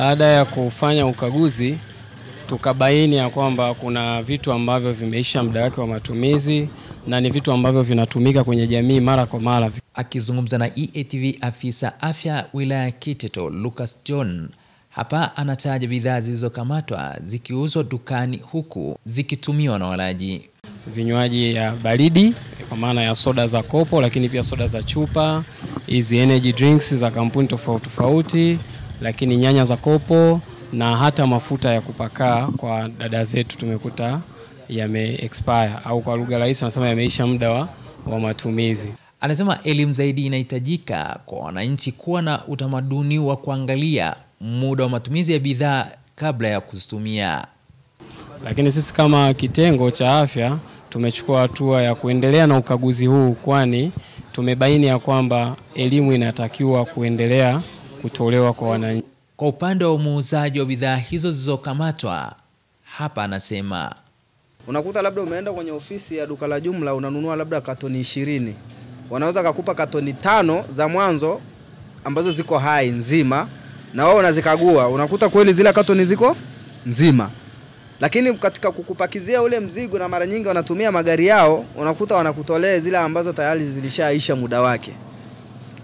Baada ya kufanya ukaguzi tukabaini ya kwamba kuna vitu ambavyo vimeisha muda wake wa matumizi na ni vitu ambavyo vinatumika kwenye jamii mara kwa mara. Akizungumza na EATV, afisa afya wilaya ya Kiteto Lucas John hapa anataja bidhaa zilizokamatwa zikiuzwa dukani huku zikitumiwa na walaji. Vinywaji ya baridi kwa maana ya soda za kopo, lakini pia soda za chupa, hizi energy drinks za kampuni tofauti tofauti, lakini nyanya za kopo na hata mafuta ya kupakaa kwa dada zetu tumekuta yame expire au kwa lugha rahisi wanasema yameisha muda wa, wa matumizi. Anasema elimu zaidi inahitajika kwa wananchi kuwa na utamaduni wa kuangalia muda wa matumizi ya bidhaa kabla ya kuzitumia. Lakini sisi kama kitengo cha afya tumechukua hatua ya kuendelea na ukaguzi huu, kwani tumebaini ya kwamba elimu inatakiwa kuendelea kutolewa kwa wananchi. Kwa upande wa muuzaji wa bidhaa hizo zilizokamatwa, hapa anasema Unakuta labda umeenda kwenye ofisi ya duka la jumla unanunua labda katoni ishirini, wanaweza kakupa katoni tano za mwanzo ambazo ziko hai nzima, na wao unazikagua unakuta kweli zile katoni ziko nzima, lakini katika kukupakizia ule mzigo, na mara nyingi wanatumia magari yao, unakuta wanakutolea zile ambazo tayari zilishaisha muda wake.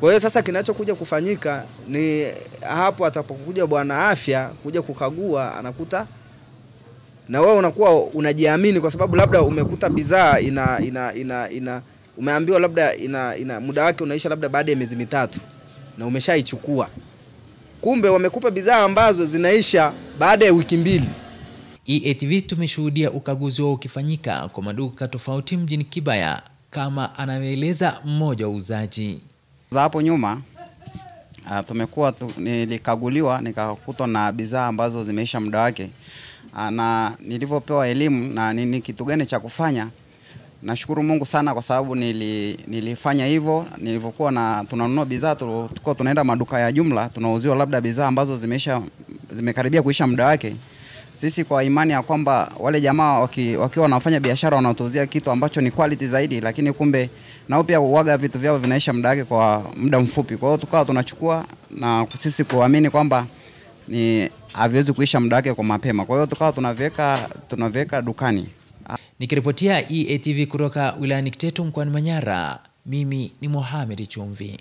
Kwa hiyo sasa kinachokuja kufanyika ni hapo atapokuja bwana afya kuja kukagua, anakuta na wewe unakuwa unajiamini kwa sababu labda umekuta bidhaa ina, ina, ina, ina umeambiwa labda ina, ina muda wake unaisha labda baada ya miezi mitatu na umeshaichukua, kumbe wamekupa bidhaa ambazo zinaisha baada ya wiki mbili. EATV tumeshuhudia ukaguzi wao ukifanyika kwa maduka tofauti mjini Kibaya kama anavyoeleza mmoja wa uuzaji. Za hapo nyuma uh, tumekuwa tu, nilikaguliwa nikakutwa na bidhaa ambazo zimeisha muda wake uh, na nilivyopewa elimu na nini kitu gani cha kufanya, nashukuru Mungu sana kwa sababu nili, nilifanya hivyo. Nilivyokuwa na tunanunua bidhaa tulikuwa tunaenda maduka ya jumla tunauziwa labda bidhaa ambazo zimeisha zimekaribia kuisha muda wake sisi kwa imani ya kwamba wale jamaa waki, wakiwa wanafanya biashara wanatuuzia kitu ambacho ni quality zaidi, lakini kumbe nao pia uwaga vitu vyao vinaisha muda wake kwa muda mfupi. Kwa hiyo tukawa tunachukua na sisi kuamini kwamba ni haviwezi kuisha muda wake kwa mapema, kwa hiyo tukawa tunaviweka tunaviweka dukani. Nikiripotia EATV kutoka wilayani Kiteto mkoani Manyara, mimi ni Mohamed Chumvi.